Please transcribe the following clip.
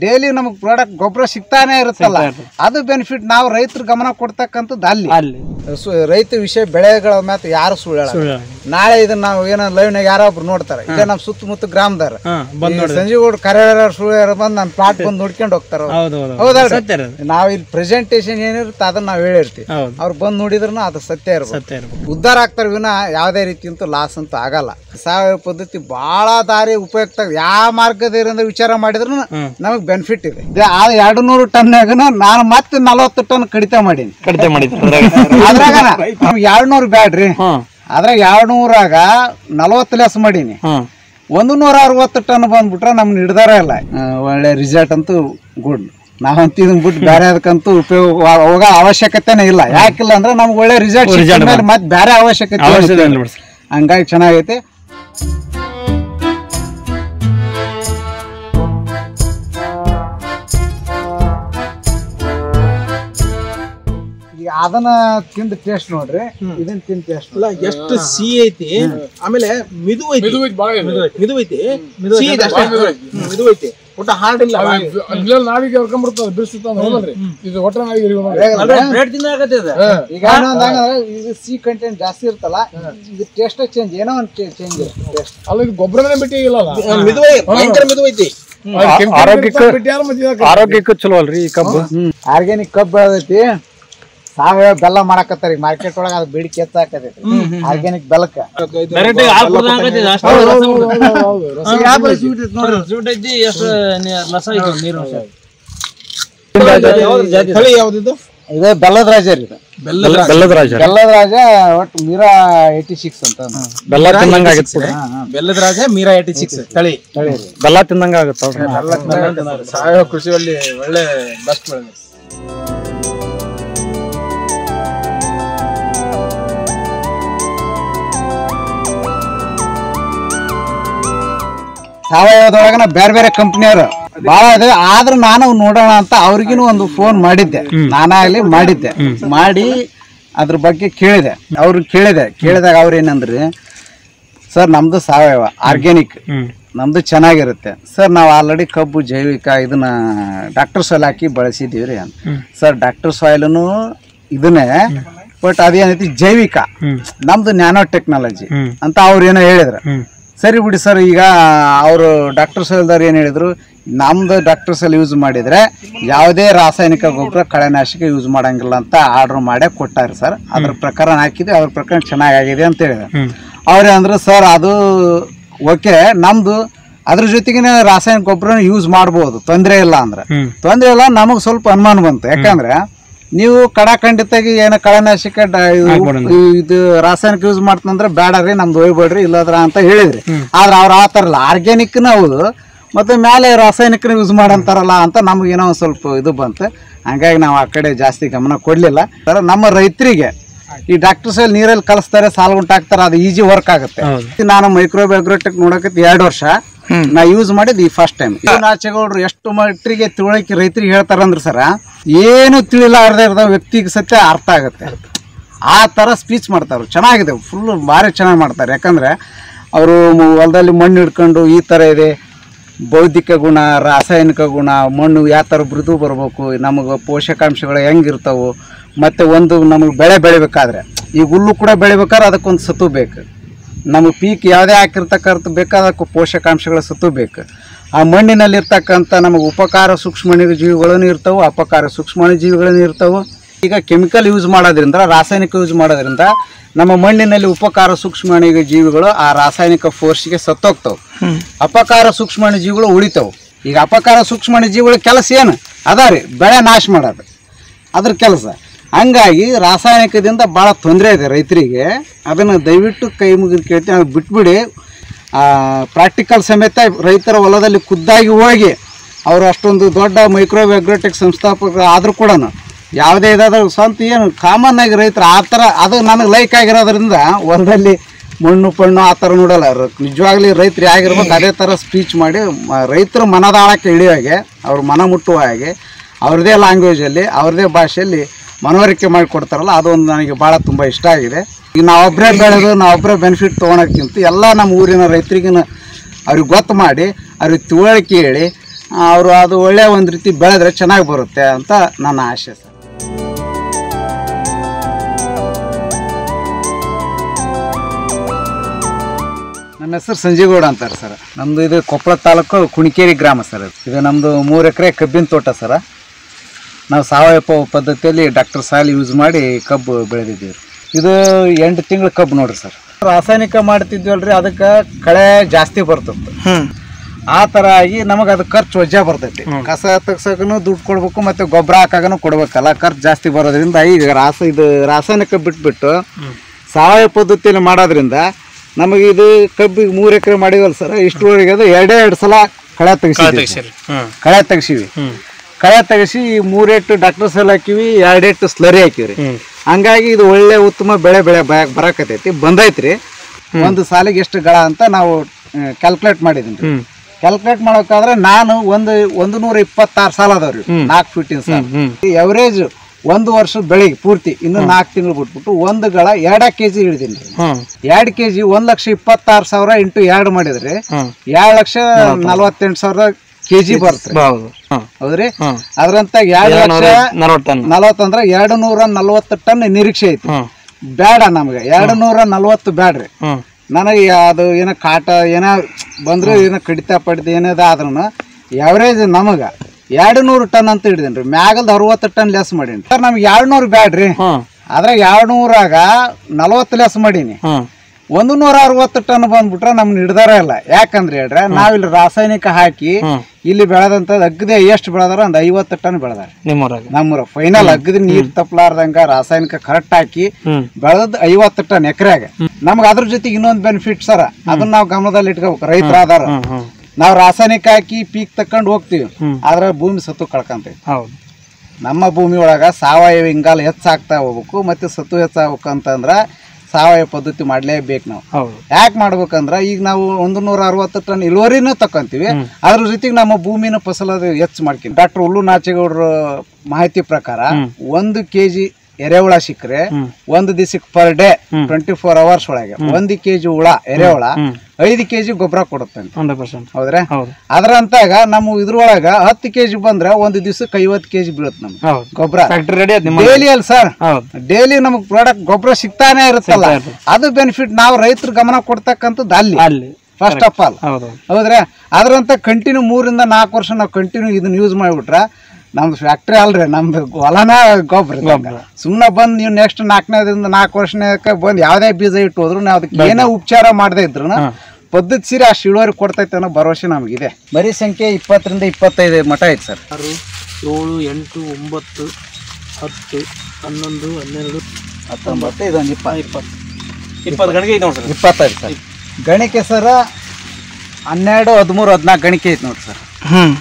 Daily ನಮಗೆ product ಗೊಬ್ಬರ ಸಿಗ್ತಾನೆ ಇರುತ್ತಲ್ಲ ಅದು ಬೆನಿಫಿಟ್ ನಾವು ರೈತರ ಗಮನ ಕೊಡ್ತಕ್ಕಂಥದ್ದು ಅಲ್ಲಿ. ರೈತ ವಿಷಯ ಬೆಳೆಗಳ ಮೇಲೆ ಯಾರು ಸುಳ್ಳ ನಾಳೆ ಇದನ್ನ ನಾವು ಏನೋ ಲೈವ್ನಾಗ ಯಾರೋ ಒಬ್ರು ನೋಡ್ತಾರೆ. ಈಗ ನಮ್ಮ ಸುತ್ತಮುತ್ತ ಗ್ರಾಮದಾರ ಸಂಜೀವಗೌಡ ಕರೆಯರ ಸುಳ್ಳು ಬಂದು ನಮ್ಮ ಪ್ಲಾಟ್ ಬಂದು ನೋಡ್ಕೊಂಡು ಹೋಗ್ತಾರೆ ಹೌದು ನಾವು ಇಲ್ಲಿ ಪ್ರೆಸೆಂಟೇಶನ್ ಏನಿರುತ್ತೆ ಅದನ್ನ ನಾವ್ ಹೇಳಿರ್ತೀವಿ. ಅವ್ರು ಬಂದು ನೋಡಿದ್ರು ಅದು ಸತ್ಯ ಇರ್ಬೋದು. ಉದ್ಧಾರ ಆಗ್ತಾರೆ ವಿನ ಯಾವುದೇ ರೀತಿ ಅಂತೂ ಲಾಸ್ ಅಂತೂ ಆಗಲ್ಲ. ಸಾವಯವ ಪದ್ಧತಿ ಬಹಳ ದಾರಿ ಉಪಯುಕ್ತ ಯಾವ ಮಾರ್ಗದ ವಿಚಾರ ಮಾಡಿದ್ರು ಹ್ಮ್. ನಮಗೆ ಬೆನಿಫಿಟ್ ಇದೆ. ಆ ಎರಡು ನೂರು ಟನ್ನಾಗ ನಾನು ಮತ್ತೆ ನಲವತ್ತು ಟನ್ ಕಡಿತ ಮಾಡೀನಿ. ಕಡಿತ ಮಾಡಿ ಅದ್ರಾಗ? ಎರಡು ನೂರು ಬ್ಯಾಡ್ರಿ. ಆದ್ರೆ ಅದ್ರಾಗ ಎರಡು ನೂರಾಗ ನಲವತ್ತು ಲೆಸ್ ಮಾಡೀನಿ. ಒಂದು ನೂರ ಅರವತ್ತು ಟನ್ ಬಂದ್ಬಿಟ್ರೆ ನಮ್ ಹಿಡ್ದಾರ ಇಲ್ಲ. ಒಳ್ಳೆ ರಿಸಲ್ಟ್ ಅಂತೂ ಗುಡ್ ನಾವು ಇದನ್ನ ಬಿಟ್ಟು ಬೇರೆ ಅದಕ್ಕಂತೂ ಉಪಯೋಗ ಹೋಗೋ ಅವಶ್ಯಕತೆನೇ ಇಲ್ಲ. ಯಾಕಿಲ್ಲ ಅಂದ್ರೆ ನಮ್ಗೆ ಒಳ್ಳೆ ರಿಸಲ್ಟ್ ಮತ್ತೆ ಬೇರೆ ಅವಶ್ಯಕತೆ. ಹಂಗಾಗಿ ಚೆನ್ನಾಗೈತೆ. ಅದನ್ನ ತಿಂದ ಟೇಸ್ಟ್ ನೋಡ್ರಿ ಇದನ್ನ ತಿಂದ ಟೇಸ್ಟ್ ಇಲ್ಲ ಎಷ್ಟು ಸಿಹಿ ಐತಿ? ಆಮೇಲೆ ಮಿದು ಐತಿ. ಮಿದು ಐತಿ ಮಿದು ಐತಿ. ಒಟ್ಟ ಹಾರ್ಡ್ ಇಲ್ಲ ನಾವಿಗೆ ಕರ್ಕೊಂಡ್ಬಿಡ್ತದೆ ಬಿಡಿಸುತ್ತಾನೆ ಹೌದಲ್ರಿ ಇದು ಒಟ್ಟ ನಾವಿಗೆ ಈಗ ಇದು ಸಿ ಕಂಟೆಂಟ್ ಜಾಸ್ತಿ ಇರ್ತಲ್ಲ ಇದು ಟೇಸ್ಟ್ ಚೇಂಜ್ ಏನೋ ಒಂದು ಚೇಂಜ್ ಟೇಸ್ಟ್ ಅಲ್ಲ ಇದು ಗೊಬ್ಬರನೇ ಬಿಟ್ಟಿಗಿಲ್ಲ ಮಿದು ಐತಿ ಭಯಂಕರ ಮಿದು ಐತಿ. ಆರೋಗ್ಯಕ್ಕೆ ಬಿಟ್ಟು? ಆರೋಗ್ಯಕ್ಕೂ ಚಲೋ ಅಲ್ರಿ ಈ ಕಬ್ಬು. ಆರ್ಗ್ಯಾನಿಕ್ ಕಬ್ಬು ಬೆಳೆದೈತಿ. ಸಾವಯವ ಬೆಲ್ಲ ಮಾಡಕತ್ತಾರ ಈಗ ಮಾರ್ಕೆಟ್ ಒಳಗ ಅದು ಬೇಡಿಕೆ ಹೆಚ್ಚಾಕತೈತಿ ಆರ್ಗ್ಯಾನಿಕ್ ಬೆಲ್ಲಕ್ಕ ಇದು ಬೆಲ್ಲದ ರಾಜ ರೀ ಇದು. ಬೆಲ್ಲದ ರಾಜ. ಬೆಲ್ಲದ ರಾಜ ಒಟ್ಟು ಮೀರಾ ಏಯ್ಟಿ ಸಿಕ್ಸ್ ಅಂತ ಬೆಲ್ಲ ತಿಂದಂಗ ಆಗತ್ತೆ ಬೆಲ್ಲದ ರಾಜ ಮೀರಾ ಏಟಿ ಸಿಕ್ಸ್ ತಳಿ. ತಳಿ. ಬೆಲ್ಲ ತಿಂದಂಗ ಆಗತ್ತ ಸಾವಯವ ಕೃಷಿಯಲ್ಲಿ ಒಳ್ಳೆ ಬೆಸ್ಟ್ ಬೆಳೆ. ಸಾವಯವದೊಳಗನ ಬೇರೆ ಬೇರೆ ಕಂಪ್ನಿಯವರು. ಬಹಳ ಇದೆ. ಆದ್ರೆ ನಾನು ನೋಡೋಣ ಅಂತ ಅವ್ರಿಗಿನೂ ಒಂದು ಫೋನ್ ಮಾಡಿದ್ದೆ. ನಾನಾಗ್ಲಿ ಮಾಡಿದ್ದೆ. ಮಾಡಿ ಅದ್ರ ಬಗ್ಗೆ ಕೇಳಿದೆ. ಅವ್ರು ಕೇಳಿದೆ. ಕೇಳಿದಾಗ ಅವ್ರು ಏನಂದ್ರಿ ಸರ್ ನಮ್ದು ಸಾವಯವ ಆರ್ಗ್ಯಾನಿಕ್ ನಮ್ದು ಚೆನ್ನಾಗಿರುತ್ತೆ. ಸರ್ ನಾವು ಆಲ್ರೆಡಿ ಕಬ್ಬು ಜೈವಿಕ ಇದನ್ನ ಡಾಕ್ಟರ್ ಸಾಯಿಲ್ ಹಾಕಿ ಬಳಸಿದೀವಿ ರೀ ಅಂತ ಸರ್ ಡಾಕ್ಟರ್ ಸಾಯಿಲ್ನು ಇದನ್ನೇ ಬಟ್ ಅದೇನೈತಿ ಜೈವಿಕ. ನಮ್ದು ನ್ಯಾನೋ ಟೆಕ್ನಾಲಜಿ ಅಂತ ಅವ್ರು ಏನೋ ಹೇಳಿದ್ರು. ಸರಿ ಬಿಡಿ ಸರ್ ಈಗ ಅವರು ಡಾಕ್ಟರ್ ಹೇಳ್ದವ್ರು ಏನು ಹೇಳಿದರು ನಮ್ದು ಡಾಕ್ಟರ್ ಸೆಲ್ ಯೂಸ್ ಮಾಡಿದರೆ ಯಾವುದೇ ರಾಸಾಯನಿಕ ಗೊಬ್ಬರ ಕಳೆನಾಶಕ ಯೂಸ್ ಮಾಡೋಂಗಿಲ್ಲ ಅಂತ ಆರ್ಡ್ರ್ ಮಾಡೇ ಕೊಟ್ಟಾರೆ ಸರ್. ಅದ್ರ ಪ್ರಕಾರ ಹಾಕಿದ್ವಿ ಅದ್ರ ಪ್ರಕಾರ ಚೆನ್ನಾಗಾಗಿದೆ ಅಂತ ಹೇಳಿದೆ ಅವ್ರು ಅಂದ್ರೆ ಸರ್ ಅದು ಓಕೆ ನಮ್ಮದು ಅದ್ರ ಜೊತೆಗೆ ರಾಸಾಯನಿಕ ಗೊಬ್ಬರ ಯೂಸ್ ಮಾಡ್ಬೋದು ತೊಂದರೆ ಇಲ್ಲ ಅಂದ್ರೆ. ತೊಂದರೆ ಇಲ್ಲ ನಮಗೆ ಸ್ವಲ್ಪ ಅನುಮಾನ ಬಂತು. ಯಾಕಂದ್ರೆ ನೀವು ಕಡಾಖಂಡಿತಾಗಿ ಏನೋ ಕಳೆನಾಶಕ ಇದು- ರಾಸಾಯನಿಕ ಯೂಸ್ ಮಾಡ್ತಂದ್ರೆ ಬೇಡರಿ ನಮ್ದು ಒಯ್ಬೇಡ್ರಿ ಇಲ್ಲದ್ರ ಅಂತ ಹೇಳಿದ್ರಿ. ಆದ್ರೆ ಅವ್ರು ಆತರಲ್ಲ ಆರ್ಗ್ಯಾನಿಕ್ನ ಹೌದು ಮತ್ತೆ ಮೇಲೆ ರಾಸಾಯನಿಕ ಯೂಸ್ ಮಾಡಂತಾರಲ್ಲ ಅಂತ ನಮ್ಗೆ ಏನೋ ಒಂದು ಸ್ವಲ್ಪ ಇದು ಬಂತು. ಹಂಗಾಗಿ ನಾವು ಆ ಕಡೆ ಜಾಸ್ತಿ ಗಮನ ಕೊಡಲಿಲ್ಲ. ನಮ್ಮ ರೈತರಿಗೆ ಈ ಡಾಕ್ಟರ್ ಸೇಲ್ ನೀರಲ್ಲಿ ಕಲಿಸ್ತಾರೆ ಸಾಲ್ ಹಾಕ್ತಾರೆ ಅದು ಈಜಿ ವರ್ಕ್ ಆಗುತ್ತೆ. ನಾನು ಮೈಕ್ರೋ ನೋಡಕತ್ತೆ ನೋಡಕತ್ತಿ ಎರಡು ವರ್ಷ. ನಾ ಯೂಸ್ ಮಾಡಿದ್ ಈ ಫಸ್ಟ್ ಟೈಮ್ ನಾಚೆಗೌಡ್ರು ಎಷ್ಟು ಮಟ್ಟಿಗೆ ತಿಳುವಳಿಕೆ ರೈತರಿಗೆ ಹೇಳ್ತಾರಂದ್ರೆ ಸರ ಏನು ತಿಳಿಲಾರ್ದೆ ಇರೋ ವ್ಯಕ್ತಿಗೆ ಸತ್ಯ ಅರ್ಥ ಆಗುತ್ತೆ. ಆ ಥರ ಸ್ಪೀಚ್ ಮಾಡ್ತಾರೆ ಚೆನ್ನಾಗಿದೆ ಫುಲ್ ಭಾರಿ ಚೆನ್ನಾಗಿ ಮಾಡ್ತಾರೆ. ಯಾಕಂದ್ರೆ ಅವರು ಹೊಲದಲ್ಲಿ ಮಣ್ಣು ಹಿಡ್ಕೊಂಡು ಈ ಥರ ಇದೆ. ಬೌದ್ಧಿಕ ಗುಣ ರಾಸಾಯನಿಕ ಗುಣ ಮಣ್ಣು ಯಾವ ಥರ ಮೃದು ಬರಬೇಕು ನಮಗೆ ಪೋಷಕಾಂಶಗಳು ಹೆಂಗಿರ್ತಾವೆ ಮತ್ತು ಒಂದು ನಮಗೆ ಬೆಳೆ ಬೆಳಿಬೇಕಾದ್ರೆ ಈಗ ಹುಲ್ಲು ಕೂಡ ಬೆಳಿಬೇಕಾದ್ರೆ ಅದಕ್ಕೊಂದು ಸತು ಬೇಕು. ನಮಗೆ ಪೀಕ್ ಯಾವುದೇ ಹಾಕಿರ್ತಕ್ಕಂಥ ಬೇಕಾದ ಪೋಷಕಾಂಶಗಳ ಸತ್ತು ಬೇಕು. ಆ ಮಣ್ಣಿನಲ್ಲಿರ್ತಕ್ಕಂಥ ನಮಗೆ ಉಪಕಾರ ಸೂಕ್ಷ್ಮಣಿ ಜೀವಿಗಳನ್ನು ಇರ್ತವೆ ಅಪಕಾರ ಸೂಕ್ಷ್ಮಣಿ ಜೀವಿಗಳನ್ನು ಇರ್ತವೆ. ಈಗ ಕೆಮಿಕಲ್ ಯೂಸ್ ಮಾಡೋದ್ರಿಂದ ರಾಸಾಯನಿಕ ಯೂಸ್ ಮಾಡೋದ್ರಿಂದ ನಮ್ಮ ಮಣ್ಣಿನಲ್ಲಿ ಉಪಕಾರ ಸೂಕ್ಷ್ಮಣಿ ಜೀವಿಗಳು ಆ ರಾಸಾಯನಿಕ ಫೋರ್ಸ್ಗೆ ಸತ್ತೋಗ್ತವೆ. ಅಪಕಾರ ಸೂಕ್ಷ್ಮಣಿ ಜೀವಿಗಳು ಉಳಿತಾವೆ. ಈಗ ಅಪಕಾರ ಸೂಕ್ಷ್ಮಣಿ ಜೀವಿಗಳ ಕೆಲಸ ಏನು? ಅದ ರೀ ಬೆಳೆ ನಾಶ ಮಾಡೋದು. ಅದ್ರ ಕೆಲಸ. ಹಂಗಾಗಿ ರಾಸಾಯನಿಕದಿಂದ ಭಾಳ ತೊಂದರೆ ಇದೆ ರೈತರಿಗೆ. ಅದನ್ನು ದಯವಿಟ್ಟು ಕೈ ಮುಗಿದು ಕೇಳ್ತೀನಿ. ಅದು ಬಿಟ್ಬಿಡಿ. ಪ್ರಾಕ್ಟಿಕಲ್ ಸಮೇತ ರೈತರ ಹೊಲದಲ್ಲಿ ಖುದ್ದಾಗಿ ಹೋಗಿ ಅವರು ಅಷ್ಟೊಂದು ದೊಡ್ಡ ಮೈಕ್ರೋ ಅಗ್ರೋಟೆಕ್ ಸಂಸ್ಥಾಪಕರು ಆದರೂ ಕೂಡ ಯಾವುದೇ ಇದಾದರೂ ಸ್ವಂತ ಏನು ಕಾಮನ್ ಆಗಿ ರೈತರು ಆ ಥರ ಅದು ನನಗೆ ಲೈಕ್ ಆಗಿರೋದ್ರಿಂದ ಹೊಲದಲ್ಲಿ ಮಣ್ಣು ಪಣ್ಣು ಆ ಥರ ನೋಡಲ್ಲ. ನಿಜವಾಗ್ಲಿ ರೈತರು ಆಗಿರ್ಬೇಕು ಅದೇ ಥರ ಸ್ಪೀಚ್ ಮಾಡಿ ರೈತರ ಮನದಾಳಕ್ಕೆ ಇಳಿಯೋ ಹಾಗೆ ಅವ್ರ ಮನ ಮುಟ್ಟುವ ಹಾಗೆ ಅವ್ರದ್ದೇ ಲ್ಯಾಂಗ್ವೇಜಲ್ಲಿ ಅವ್ರದೇ ಭಾಷೆಯಲ್ಲಿ ಮನವರಿಕೆ ಮಾಡಿ ಕೊಡ್ತಾರಲ್ಲ ಅದೊಂದು ನನಗೆ ಭಾಳ ತುಂಬ ಇಷ್ಟ ಆಗಿದೆ. ಈಗ ನಾವೊಬ್ಬರೇ ಬೆಳೆದು ನಾವೊಬ್ಬರೇ ಬೆನಿಫಿಟ್ ತೊಗೊಳಕ್ಕಿಂತ ಎಲ್ಲ ನಮ್ಮ ಊರಿನ ರೈತರಿಗಿನ ಅವ್ರಿಗೆ ಗೊತ್ತು ಮಾಡಿ, ಅವ್ರಿಗೆ ತಿಳುವಳಿಕೆ ಹೇಳಿ ಅವರು ಅದು ಒಳ್ಳೆಯ ಒಂದು ರೀತಿ ಬೆಳೆದ್ರೆ ಚೆನ್ನಾಗಿ ಬರುತ್ತೆ ಅಂತ ನನ್ನ ಆಶೆ ಸರ್. ನನ್ನ ಹೆಸರು ಸಂಜೀಗೌಡ ಅಂತಾರೆ ಸರ್. ನಮ್ದು ಇದು ಕೊಪ್ಪಳ ತಾಲೂಕು ಕುಣಿಕೇರಿ ಗ್ರಾಮ ಸರ್. ಇದು ನಮ್ಮದು ಮೂರು ಎಕರೆ ಕಬ್ಬಿನ ತೋಟ ಸರ. ನಾವು ಸಾವಯವ ಪದ್ಧತಿಯಲ್ಲಿ ಡಾಕ್ಟರ್ ಸಾಲ್ ಯೂಸ್ ಮಾಡಿ ಕಬ್ಬು ಬೆಳೆದಿದ್ದೀವಿ. ಇದು ಎಂಟು ತಿಂಗಳು ಕಬ್ಬು ನೋಡ್ರಿ ಸರ್. ರಾಸಾಯನಿಕ ಮಾಡ್ತಿದ್ವಲ್ರಿ ಅದಕ್ಕೆ ಕಳೆ ಜಾಸ್ತಿ ಬರ್ತಿತ್ತು ಆ ಥರ ಆಗಿ ನಮಗೆ ಅದು ಖರ್ಚು ವಜ್ಜ ಬರ್ತೈತಿ. ಕಸ ತೆಗ್ಸಕ್ಕೂ ದುಡ್ಡು ಕೊಡ್ಬೇಕು ಮತ್ತೆ ಗೊಬ್ಬರ ಹಾಕಾಗನು ಕೊಡ್ಬೇಕಲ್ಲ ಖರ್ಚು ಜಾಸ್ತಿ ಬರೋದ್ರಿಂದ ಈಗ ರಾಸ ಇದು ರಾಸಾಯನಿಕ ಬಿಟ್ಬಿಟ್ಟು ಸಾವಯವ ಪದ್ಧತಿಯಲ್ಲಿ ಮಾಡೋದ್ರಿಂದ ನಮಗೆ ಇದು ಕಬ್ಬಿಗೆ ಮೂರು ಎಕರೆ ಮಾಡಿವಲ್ಲ ಸರ್ ಇಷ್ಟುವರೆಗೆ ಅದು ಎರಡೇ ಎರಡು ಸಲ ಕಳೆ ತೆಗಿಸಿದ್ವಿ ಕಳೆ ತೆಗ್ಸಿವಿ. ಕಳೆ ತೆಗಿಸಿ ಮೂರೆಟ್ಟು ಡಾಕ್ಟರ್ ಸೆಲ್ ಹಾಕಿವಿ ಎರಡೆಟ್ಟು ಸ್ಲರಿ ಹಾಕಿವ್ರಿ. ಹಂಗಾಗಿ ಇದು ಒಳ್ಳೆ ಉತ್ತಮ ಬೆಳೆ ಬೆಳೆ ಬರಾಕತೈತಿ ಬಂದೈತ್ರಿ. ಒಂದು ಸಾಲಿಗೆ ಎಷ್ಟು ಗಳ ಅಂತ ನಾವು ಕ್ಯಾಲ್ಕುಲೇಟ್ ಮಾಡಿದೀನಿ ಕ್ಯಾಲ್ಕುಲೇಟ್ ಮಾಡ್ಬೇಕಾದ್ರೆ ನಾನು ಒಂದು ಒಂದು ನೂರ ಇಪ್ಪತ್ತಾರು ಸಾಲ ಅದಾವ್ರಿ. ನಾಲ್ಕು ಫೀಟಿನ ಸಾಲ. ಎವರೇಜ್ ಒಂದು ವರ್ಷ ಬೆಳಿಗ್ಗೆ ಪೂರ್ತಿ ಇನ್ನು ನಾಲ್ಕು ತಿಂಗಳು ಬಿಟ್ಬಿಟ್ಟು ಒಂದು ಗಳ ಎರಡ ಕೆ ಜಿ ಹಿಡಿದೀನಿ ಎರಡು ಕೆ ಜಿ ಒಂದ್ ಲಕ್ಷ ಇಪ್ಪತ್ತಾರು ಸಾವಿರ ಇಂಟು ಎರಡು ಮಾಡಿದ್ರಿ. ಎರಡು ಲಕ್ಷ ನಲವತ್ತೆಂಟು ಸಾವಿರ ಕೆ ಬರ್ತದೆ. ಹೌದು. ಹೌದ್ರಿ? ಅದ್ರಂತ ಎರಡು ಲಕ್ಷ ನಲವತ್ತು ಎರಡು ನೂರ ನಲವತ್ತು ಟನ್ ನಿರೀಕ್ಷೆ ಐತಿ. ಬೇಡ ನಮ್ಗೆ. ಎರಡು ನೂರ ನಲವತ್ತು ಬ್ಯಾಡ್ರಿ. ನನಗೆ ಅದು ಏನೋ ಕಾಟ ಏನೋ ಬಂದ್ರು ಏನೋ ಕಡಿತ ಪಡಿತ ಏನದ ಆದ್ರೂ ಎವರೇಜ್ ನಮಗೆ ಎರಡು ನೂರು ಟನ್ ಅಂತ ಹಿಡಿದೇನ್ರಿ. ಮ್ಯಾಗಲ್ದ ಅರವತ್ತು ಟನ್ ಲೆಸ್ ಮಾಡೀನಿ. ಸರ್ ನಮ್ಗೆ ಎರಡು ನೂರು ಬ್ಯಾಡ್ರಿ. ಆದ್ರೆ ಅದ್ರಾಗ ಎರಡು ನೂರಾಗ ನಲವತ್ತು ಲೆಸ್ ಮಾಡೀನಿ. ಒಂದು ನೂರ ಅರವತ್ತು ಟನ್ ಬಂದ್ಬಿಟ್ರೆ ನಮ್ನ ಹಿಡ್ದಾರ ಇಲ್ಲ. ಯಾಕಂದ್ರೆ ಹೇಳ್ರೆ ನಾವಿಲ್ಲಿ ರಾಸಾಯನಿಕ ಹಾಕಿ ಇಲ್ಲಿ ಬೆಳೆದಂತ ಅಗ್ದಿ ಎಷ್ಟು ಬೆಳೆದಾರ ಒಂದ್ ಐವತ್ತು ಟನ್ ಬೆಳೆದಾರ. ನಮ್ಮೂರ ಫೈನಲ್ ಅಗ್ದಿ ನೀರ್ ತಪ್ಪಲಾರ್ದಂಗ ರಾಸಾಯನಿಕ ಕರೆಕ್ಟ್ ಹಾಕಿ ಬೆಳೆದದ್ ಬೆಳೆದ್ ಐವತ್ತು ಟನ್ ಎಕರೆಗ. ನಮ್ಗೆ ಅದ್ರ ಜೊತೆಗೆ ಇನ್ನೊಂದು ಬೆನಿಫಿಟ್ ಸರ. ಅದನ್ನ ನಾವು ಗಮನದಲ್ಲಿ ಇಟ್ಕೋಬೇಕು. ರೈತರಾದಾರ ಆಧಾರ. ನಾವು ರಾಸಾಯನಿಕ ಹಾಕಿ ಪೀಕ್ ತಕೊಂಡು ಹೋಗ್ತೀವಿ. ಆದ್ರೆ ಭೂಮಿ ಸತ್ತು ಕಳ್ಕೊಂತೀವಿ ಹೌದು. ನಮ್ಮ ಭೂಮಿ ಒಳಗ ಸಾವಯವ ಇಂಗಾಲ ಹೆಚ್ಚಾಗ್ತಾ ಹೋಗ್ಬೇಕು. ಮತ್ತೆ ಸತ್ತು ಹೆಚ್ಚಾಗ್ಬೇಕು ಅಂತಂದ್ರ ಸಾವಯವ ಪದ್ಧತಿ ಮಾಡ್ಲೇಬೇಕು ನಾವು. ಯಾಕೆ ಮಾಡ್ಬೇಕಂದ್ರ ಈಗ ನಾವು ಒಂದು ನೂರ ಅರವತ್ತು ಟನ್ ಇಳುವರಿನೂ ತಕೊಂತೀವಿ ಅದ್ರ ಜೊತೆಗೆ ನಮ್ಮ ಭೂಮಿನ ಫಸಲ ಹೆಚ್ಚು ಮಾಡ್ತೀವಿ ಡಾಕ್ಟರ್ ಹುಲ್ಲು ನಾಚೇಗೌಡ್ರ ಮಾಹಿತಿ ಪ್ರಕಾರ ಒಂದು ಕೆಜಿ ಎರೆಹುಳ ಸಿಕ್ಕರೆ ಒಂದು ದಿವಸಕ್ಕೆ per day twenty four hours ಒಳಗೆ. ಒಂದು ಕೆಜಿ ಹುಳ ಎರೆಹುಳ ಐದು ಕೆಜಿ ಗೊಬ್ಬರ ಕೊಡುತ್ತೆ ಹೌದ್ರೆ? ಅದ್ರಂತಾಗ ನಮ್ಮ ಇದ್ರೊಳಗ ಹತ್ತು ಕೆಜಿ ಬಂದ್ರೆ ಒಂದು ದಿವಸಕ್ಕೆ ಐವತ್ತು ಕೆಜಿ ಬೀಳುತ್ತೆ ನಮ್ಗೆ. ಗೊಬ್ಬರ. ಡೈಲಿ ಅಲ್ಲಿ ಸರ್ ಡೈಲಿ ನಮಗ್ ಪ್ರಾಡಕ್ಟ್ ಗೊಬ್ಬರ ಸಿಗ್ತಾನೆ ಇರುತ್ತಲ್ಲ. ಅದು ಬೆನಿಫಿಟ್ ನಾವು ರೈತರು ಗಮನ ಕೊಡ್ತಕ್ಕಂಥದ್ದು ಅಲ್ಲಿ. ಫಸ್ಟ್ ಆಫ್ ಆಲ್ ಹೌದು. ಹೌದ್ರಾ? ಅದ್ರಂತ ಕಂಟಿನ್ಯೂ ಮೂರಿಂದ ನಾಲ್ಕು ವರ್ಷ ನಾವು ಕಂಟಿನ್ಯೂ ಇದನ್ನ ಯೂಸ್ ಮಾಡಿಬಿಟ್ರ ನಮ್ದು ಫ್ಯಾಕ್ಟ್ರಿ ಅಲ್ರಿ ನಮ್ದು ಹೊಲನ ಗೊಬ್ಬರ ಸುಮ್ಮನೆ ಬಂದು ನೀವು ನೆಕ್ಸ್ಟ್ ನಾಲ್ಕನೇದಿಂದ ನಾಲ್ಕು ವರ್ಷಕ್ಕೆ ಬಂದು ಯಾವುದೇ ಬೀಜ ಇಟ್ಟು ಹೋದ್ರು ನಾವು ಅದಕ್ಕೆ ಏನೇ ಉಪಚಾರ ಮಾಡದೇ ಇದ್ರು ಪದ್ಧತಿ ಸೀರೆ ಅಷ್ಟು ಇಳುವರಿ ಕೊಡ್ತೈತೆ ಅನ್ನೋ ಭರವಸೆ ನಮಗಿದೆ. ಬರೀ ಸಂಖ್ಯೆ ಇಪ್ಪತ್ತರಿಂದ ಇಪ್ಪತ್ತೈದು ಮಠ ಐತೆ ಸರ್. ಆರು ಏಳು ಎಂಟು ಒಂಬತ್ತು ಹತ್ತು ಹನ್ನೊಂದು ಹನ್ನೆರಡು ಹತ್ತೊಂಬತ್ತು ಇದೊಂದು ಇಪ್ಪ ಇಪ್ಪತ್ತು. ಇಪ್ಪತ್ತು. ಗಣಿಕೆ ಐತೆ ಸರ್. ಇಪ್ಪತ್ತೈದು ಸರ್. ಗಣಿಕೆ ಸರ ಹನ್ನೆರಡು ಹದಿಮೂರು ಹದಿನಾಲ್ಕು ಗಣಿಕೆ ಐತೆ ನೋಡಿ ಸರ್. ಹ್ಮ್.